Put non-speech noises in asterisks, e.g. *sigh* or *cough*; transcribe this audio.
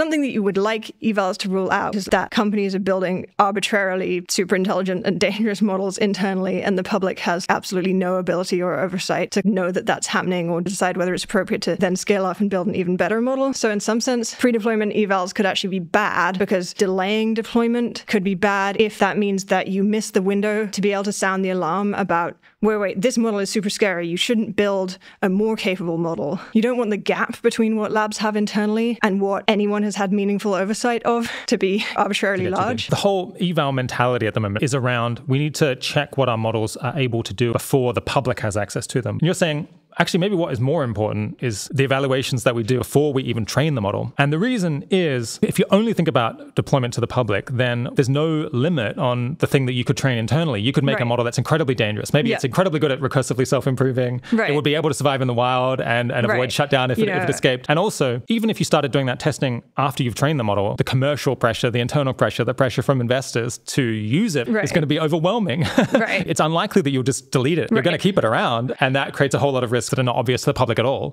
something that you would like evals to rule out is that companies are building arbitrarily super intelligent and *laughs* dangerous models internally, and the public has absolutely no ability or oversight to know that that's happening or decide whether it's appropriate to then scale off and build an even better model. So, in some sense, pre deployment evals could actually be bad because delaying deployment could be bad if that means that you miss the window to be able to sound the alarm about wait, wait, this model is super scary. You shouldn't build a more capable model. You don't want the gap between what labs have internally and what anyone has had meaningful oversight of to be arbitrarily large. The whole eval mentality at the moment is around we need to check what our models are able to do before the public has access to them. And you're saying Actually, maybe what is more important is the evaluations that we do before we even train the model. And the reason is if you only think about deployment to the public, then there's no limit on the thing that you could train internally. You could make right. a model that's incredibly dangerous. Maybe yeah. it's incredibly good at recursively self improving. Right. It would be able to survive in the wild and, and avoid right. shutdown if it, if it escaped. And also, even if you started doing that testing after you've trained the model, the commercial pressure, the internal pressure, the pressure from investors to use it is going to be overwhelming. *laughs* it's unlikely that you'll just delete it. You're going to keep it around. And that creates a whole lot of risk that are not obvious to the public at all.